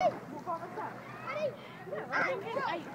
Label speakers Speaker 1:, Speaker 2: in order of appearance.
Speaker 1: I think it's eight.